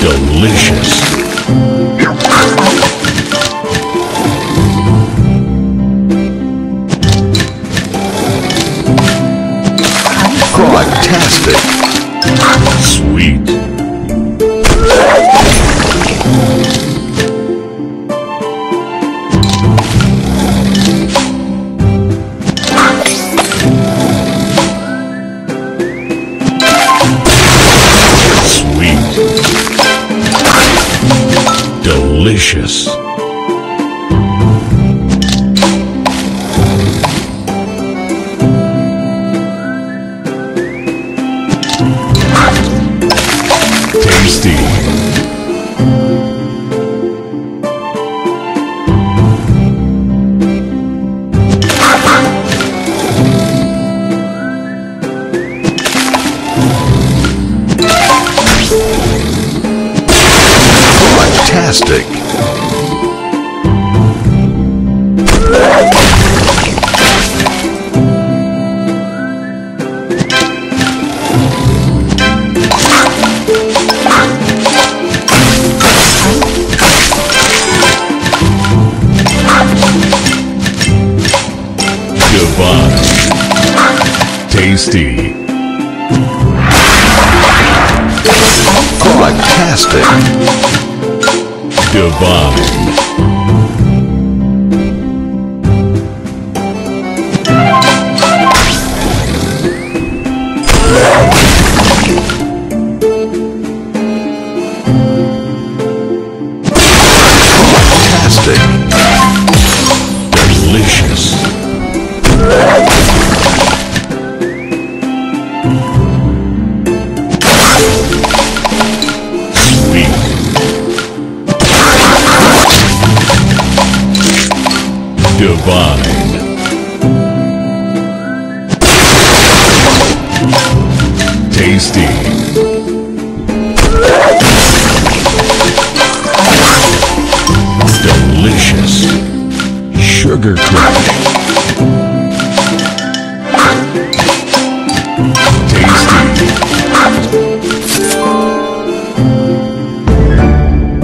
delicious. delicious. Fantastic. Divine. Tasty. Fantastic. Divine. Fantastic. Delicious. Divine. Tasty. Delicious. Sugar crush.